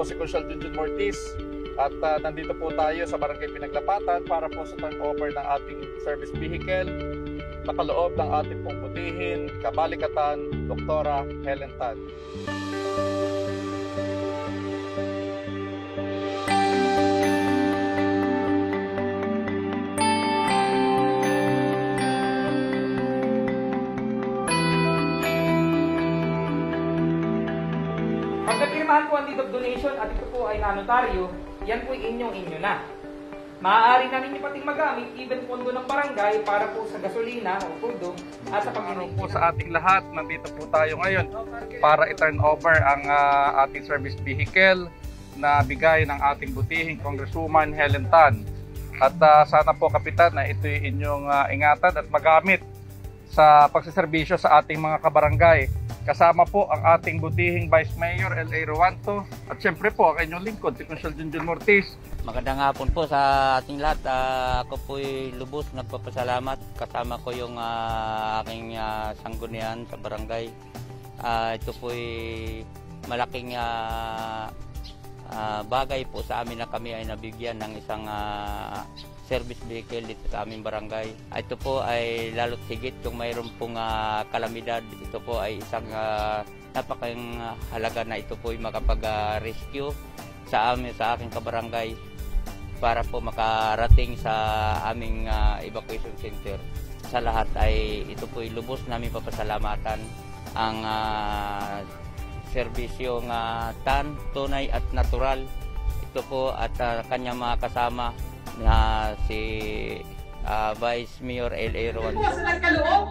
Consul Junjun Mortis at ah, nandito po tayo sa Barangay Pinaglapatan para po sa turnover ng ating service vehicle nakaloob ng ating pong butihin, kabalikatan, Doktora Helen Tan. Pag napirmahan po ang deed of donation at ito po ay nanotaryo, yan po inyong inyo na. Maaari na ninyo pating magamit even pondo ng barangay para po sa gasolina o pundo at sa pag po sa ating lahat, nandito po tayo ngayon para i-turn over ang ah, ating service vehicle na bigay ng ating butihing Congresswoman Helen Tan. At ah, sana po kapitan na ito inyong ah, ingatan at magamit sa pagsiservisyo sa ating mga kabarangay. Kasama po ang ating butihing Vice Mayor L.A. Ruanto at syempre po ang inyong lingkod si Consul Junjun Mortis. Magandang hapon po sa ating lahat. Ah, ako po'y lubos nagpapasalamat. Kasama ko yung ah, aking ah, sanggunian sa barangay. Ah, ito po'y malaking ah, ah, bagay po sa amin na kami ay nabigyan ng isang ah, service vehicle dito sa aming barangay. Ah, Ito po ay lalo't higit kung mayroon pong ah, kalamidad. Ito po ay isang uh, napakang halaga na ito po ay makapag-rescue sa amin sa aking kabarangay para po makarating sa aming ah, evacuation center. Sa lahat ay ito po ay lubos namin papasalamatan ang uh, serbisyong ah, tan, tunay at natural. Ito po at ah, kanyang mga kasama na si ah, Vice Mayor L.A. po Ron. sa nagkaloob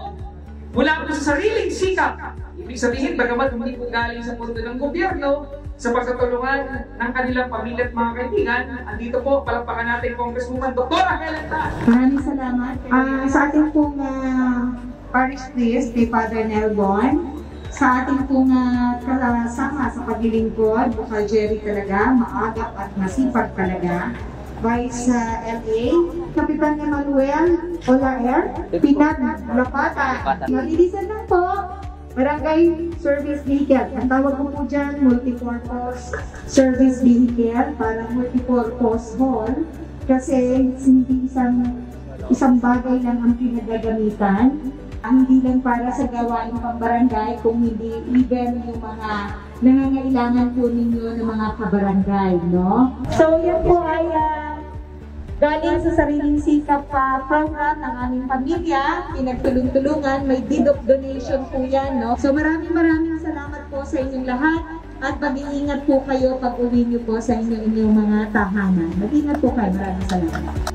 mula po sa sariling sikap. Ibig sabihin, bagamat hindi po galing sa pundo ng gobyerno, sa pagkatulungan ng kanilang pamilya at mga kaibigan, andito po, palakpakan natin Congresswoman Dr. Helen Tan. Maraming salamat. Ah, sa ating pong uh, parish priest, kay Father Nelbon, sa ating pong uh, kasama sa paglilingkod, Bukal Jerry talaga, maagap at masipag talaga. Vice uh, LA, Kapitan Emmanuel Olaer, Pinag Lapata. Mabilisan lang po, Barangay Service Vehicle. Ang tawag ko po dyan, multipurpose service vehicle para multipurpose hall kasi hindi isang isang bagay lang ang pinagagamitan. Hindi lang para sa gawain pang barangay, kung hindi even yung mga nangangailangan po ninyo ng mga kabarangay, no? So, yan po ay ah, galing sa sariling sikap pa program ng aming pamilya, pinagtulong-tulungan, may deed of donation po yan, no? So, maraming maraming salamat po sa inyong lahat at mag-iingat po kayo pag uwi niyo po sa inyong, inyong mga tahanan. Mag-ingat po kayo. Maraming salamat.